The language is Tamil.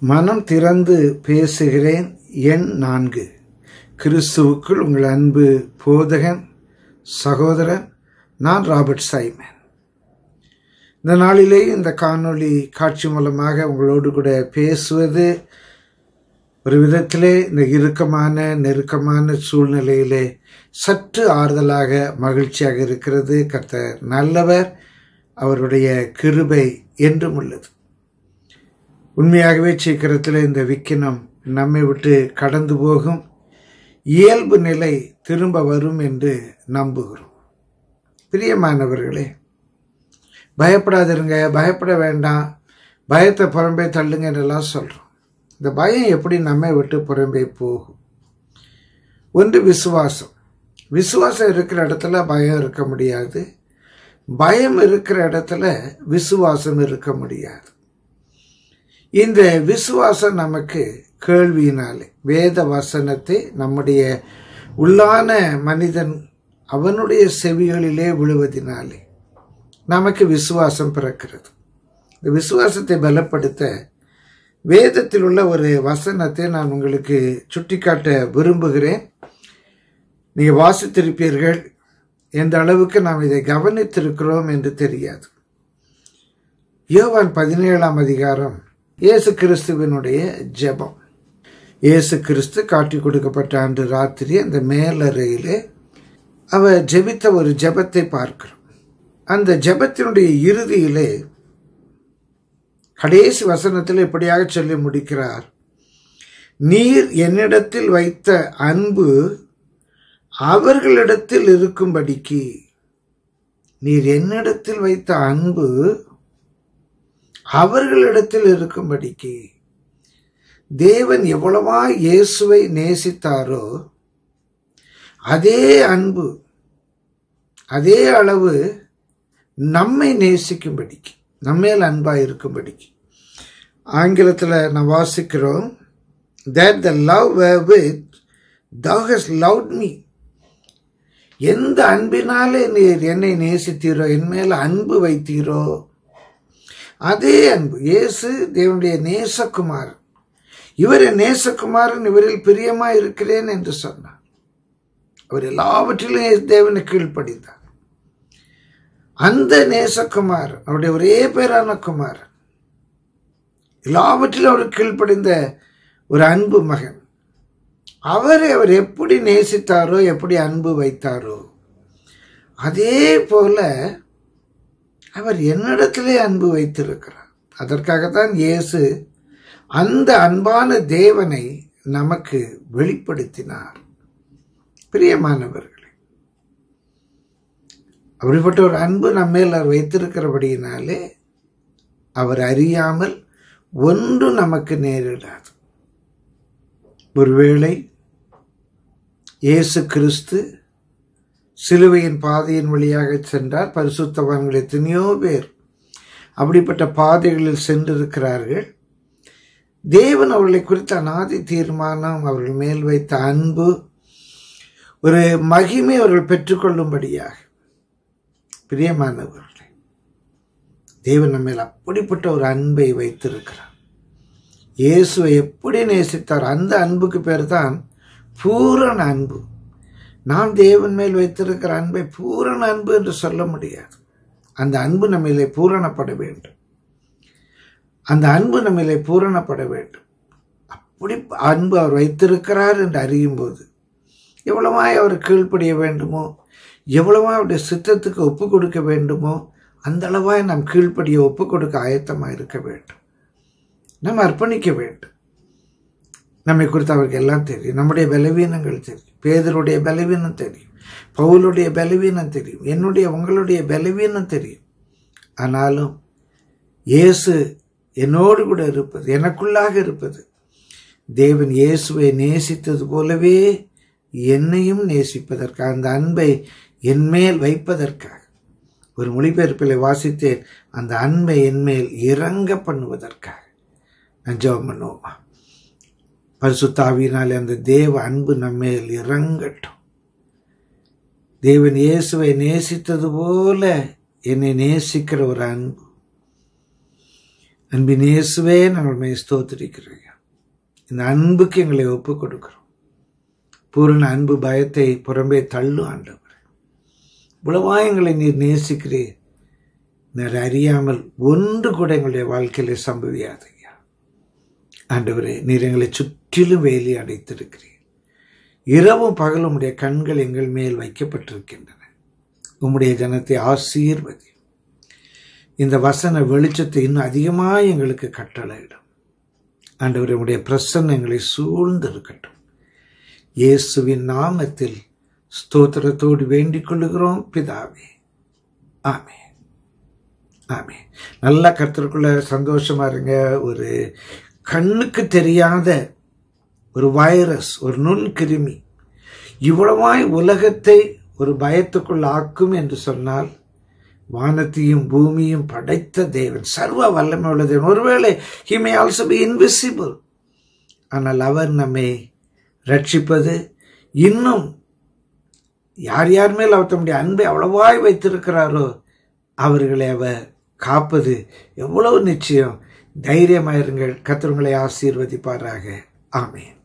மனம் திறந்து பேசுகிறேன் எண் நான்கு. கிறிஸ்துவுக்குள் உங்கள் அன்பு போதகன் சகோதரன் நான் ராபர்ட் சைமன். இந்த நாளிலே இந்த காணொளி காட்சி மூலமாக உங்களோடு கூட பேசுவது ஒரு விதத்திலே இந்த இறுக்கமான நெருக்கமான சூழ்நிலையிலே சற்று ஆறுதலாக மகிழ்ச்சியாக இருக்கிறது. கர்த்தர் நல்லவர் அவருடைய கிருபை என்றும் உள்ளது. உண்மையாகவே சீக்கிரத்தில் இந்த விக்கினம் நம்மை விட்டு கடந்து போகும். இயல்பு நிலை திரும்ப வரும் என்று நம்புகிறோம். பிரியமானவர்களே பயப்படாதிருங்க பயப்பட வேண்டாம். பயத்தை புறம்பே தள்ளுங்க என்றெல்லாம் சொல்கிறோம் இந்த பயம் எப்படி நம்மை விட்டு புறம்பே போகும்? ஒன்று விசுவாசம். விசுவாசம் இருக்கிற இடத்துல பயம் இருக்க முடியாது. பயம் இருக்கிற இடத்துல விசுவாசம் இருக்க முடியாது. இந்த விசுவாசம் நமக்கு கேள்வியினாலே வேத வசனத்தை நம்முடைய உள்ளான மனிதன் அவனுடைய செவிகளிலே விழுவதினாலே நமக்கு விசுவாசம் பிறக்கிறது. இந்த விசுவாசத்தை பலப்படுத்த வேதத்தில் உள்ள ஒரு வசனத்தை நான் உங்களுக்கு சுட்டிக்காட்ட விரும்புகிறேன். நீங்கள் வாசித்திருப்பீர்கள் எந்த அளவுக்கு நாம் இதை கவனித்திருக்கிறோம் என்று தெரியாது. யோவான் பதினேழாம் அதிகாரம் இயேசு கிறிஸ்துவினுடைய ஜெபம். இயேசு கிறிஸ்து காட்டி கொடுக்கப்பட்ட அன்று ராத்திரி அந்த மேலறையிலே அவர் ஜெபித்த ஒரு ஜெபத்தை பார்க்கிறோம். அந்த ஜெபத்தினுடைய இறுதியிலே கடைசி வசனத்தில் இப்படியாக சொல்லி முடிக்கிறார்? நீர் என்னிடத்தில் வைத்த அன்பு அவர்களிடத்தில் இருக்கும்படிக்கு. நீர் என்னிடத்தில் வைத்த அன்பு அவர்களிடத்தில் இருக்கும்படிக்கு தேவன் எவ்வளவா இயேசுவை நேசித்தாரோ அதே அன்பு அதே அளவு நம்மை நேசிக்கும்படிக்கு நம்மேல் அன்பாக இருக்கும்படிக்கு. ஆங்கிலத்தில் நான் வாசிக்கிறோம் that the love with thou has love me எந்த அன்பினாலே நீர் என்னை நேசித்தீரோ என் மேல அன்பு வைத்தீரோ அதே அன்பு. இயேசு தேவனுடைய நேசகுமார். இவர் நேசகுமாரன் இவரில் பிரியமா இருக்கிறேன் என்று சொன்னார். அவர் எல்லாவற்றிலும் தேவனை கீழ்ப்படித்தார். அந்த நேசகுமார் அவருடைய ஒரே பேரான குமார் எல்லாவற்றிலும் அவர் கீழ்ப்படிந்த ஒரு அன்பு மகன். அவரை அவர் எப்படி நேசித்தாரோ எப்படி அன்பு வைத்தாரோ அதே போல அவர் என்னிடத்திலே அன்பு வைத்திருக்கிறார். அதற்காகத்தான் இயேசு அந்த அன்பான தேவனை நமக்கு வெளிப்படுத்தினார். பிரியமானவர்களே அப்படிப்பட்ட ஒரு அன்பு நம்ம மேல் அவர் வைத்திருக்கிறபடியினாலே அவர் அறியாமல் ஒன்றும் நமக்கு நேரிடாது. ஒருவேளை இயேசு கிறிஸ்து சிலுவையின் பாதையின் வழியாக சென்றார். பரிசுத்தவான்கள் எத்தனையோ பேர் அப்படிப்பட்ட பாதைகளில் சென்றிருக்கிறார்கள். தேவன் அவர்களை குறித்த அநாதி தீர்மானம் அவர்கள் மேல் வைத்த அன்பு ஒரு மகிமை அவர்கள் பெற்றுக்கொள்ளும்படியாக. பிரியமானவர்களே தேவன் நம்ம மேல் அப்படிப்பட்ட ஒரு அன்பை வைத்திருக்கிறார். இயேசுவை எப்படி நேசித்தார்? அந்த அன்புக்கு பேர் தான் பூரண அன்பு. நாம் தேவன் மேல் வைத்திருக்கிற அன்பை பூரண அன்பு என்று சொல்ல முடியாது. அந்த அன்பு நம்மிலே பூரணப்பட வேண்டும். அந்த அன்பு நம்மிலே பூரணப்பட வேண்டும். அப்படி அன்பு அவர் வைத்திருக்கிறார் என்று அறியும் போது எவ்வளவாய் அவர் கீழ்ப்படிய வேண்டுமோ எவ்வளவா அவருடைய சித்தத்துக்கு ஒப்பு கொடுக்க வேண்டுமோ அந்த அளவாய் நாம் கீழ்ப்படிய ஒப்பு கொடுக்க ஆயத்தமாக இருக்க வேண்டும். நாம் அர்ப்பணிக்க வேண்டும். நம்மை குறித்து அவருக்கு எல்லாம் தெரியும். நம்முடைய பலவீனங்கள் தெரியும். பேதருடைய பலவீனம் தெரியும். பவுலுடைய பலவீனம் தெரியும். என்னுடைய உங்களுடைய பலவீனம் தெரியும். ஆனாலும் இயேசு என்னோடு கூட இருப்பது எனக்குள்ளாக இருப்பது. தேவன் இயேசுவை நேசித்தது போலவே என்னையும் நேசிப்பதற்காக அந்த அன்பை என்மேல் வைப்பதற்காக. ஒரு மொழிபெயர்ப்பிலை வாசித்தேன் அந்த அன்பை என்மேல் இறங்க பண்ணுவதற்காக. நான் ஜெபம் பண்ணுவோமா? பரிசுத்தாவினாலே அந்த தேவ அன்பு நம்மேல் இறங்கட்டும். தேவன் இயேசுவை நேசித்தது போல என்னை நேசிக்கிற ஒரு அன்பு. அன்பின் இயேசுவே நாங்கள் உண்மையை இந்த அன்புக்கு எங்களை ஒப்புக் கொடுக்கிறோம் பூரண அன்பு பயத்தை புறம்பே தள்ளும் ஆண்டவர். இவ்வளவா எங்களை நீர் நேசிக்கிறீர். நான் அறியாமல் ஒன்று கூட எங்களுடைய வாழ்க்கையில சம்பவியாது ஆண்டவரே நீர் எங்களை சுற்றிலும் வேலி அடைத்திருக்கிறீர். இரவும் பகலும் உடைய கண்கள் எங்கள் மேல் வைக்கப்பட்டிருக்கின்றன. உம்முடைய ஜனத்தை ஆசீர்வதி இந்த வசன வெளிச்சத்தை இன்னும் அதிகமாக எங்களுக்கு கட்டளையிடும். ஆண்டவர் உடைய பிரசன்னங்களை எங்களை இயேசுவின் நாமத்தில் ஸ்தோத்திரத்தோடு வேண்டிக் கொள்ளுகிறோம் பிதாவே. ஆமே ஆமே நல்லா கருத்திற்குள்ள சந்தோஷமா இருங்க. ஒரு கண்ணுக்கு தெரியாத ஒரு வைரஸ் ஒரு நுண்கிருமி இவ்வளவாய் உலகத்தை ஒரு பயத்துக்குள் ஆக்கும் என்று சொன்னால் வானத்தையும் பூமியும் படைத்த தேவன் சர்வ வல்லமை உள்ள தேவன். ஒருவேளை he may also be invisible ஆனால் அவர் நம்மை ரட்சிப்பது இன்னும் யார் யார் மேல் அவர் தம்முடைய அன்பை அவ்வளவாய் வைத்திருக்கிறாரோ அவர்களை அவர் காப்பது எவ்வளவு நிச்சயம். தைரியமாயிருங்கள். கத்திரங்களை ஆசீர்வதிப்பாராக. ஆமேன்.